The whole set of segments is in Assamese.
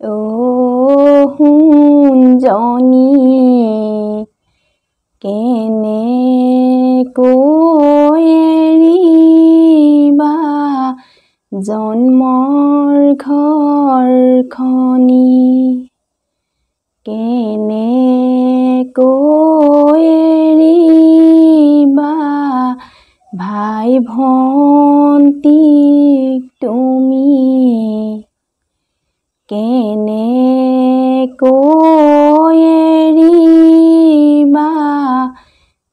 অ' সোণজনী কেনেকৈ এৰিবা জন্মৰ ঘৰখনি কেনেকৈ এৰিবা ভাই ভণ্টিক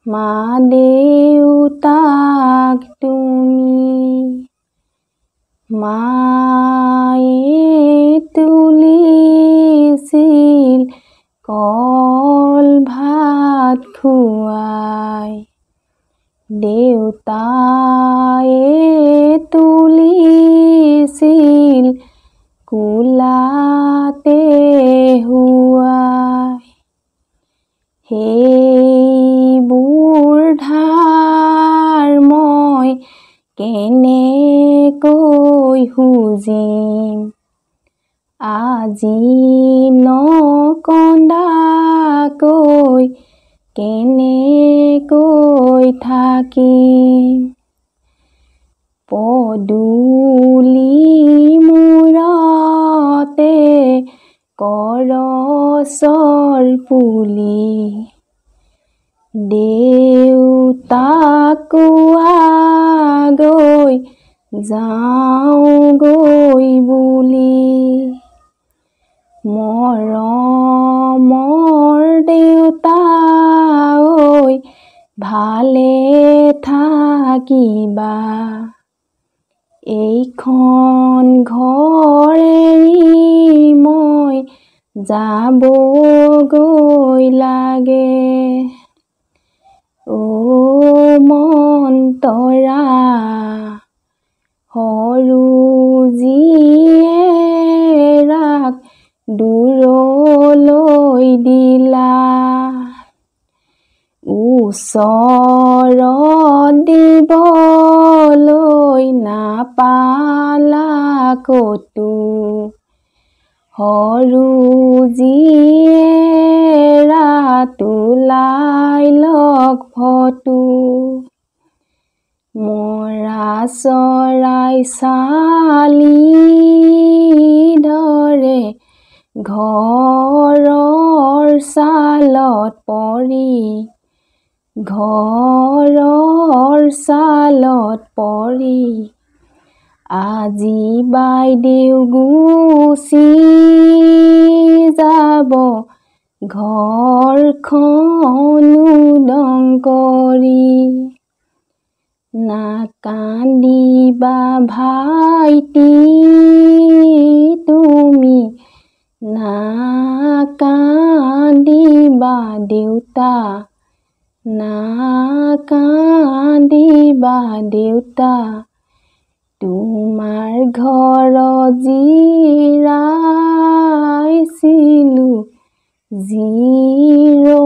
মা দেউতাক তুমি মায়ে তুলিছিল কল ভাত খুৱাই দেউতায়ে কেনেকৈ খুজিম? আজি নকন্দাকৈ কেনেকৈ থাকিম? পদূলি মূৰতে কৰচৰ পুলি। দেউতাক কোৱাগৈ যাওঁগৈ বুলি। মৰমৰ দেউতা ঐ ভালে থাকিবা। এইখন ঘৰ এৰি মই যাবগৈ লাগে। সৰু জীয়েৰাক দূৰলৈ দিলা। ওচৰত দিবলৈ নাপালা কতো। সৰু জীয়েৰা তোলাই লগ ফটো মৰা চৰাই চালি ধৰে ঘৰৰ চালত পৰি ঘৰৰ চালত পৰি। আজি বাইদেউ গুচি যাব ঘৰখনো দং কৰি। নাকান্দিবা ভাইটি তুমি নাকান্দিবা দেউতা নাকান্দিবা দেউতা। তোমাৰ ঘৰত জিৰাইছিলোঁ জিৰণি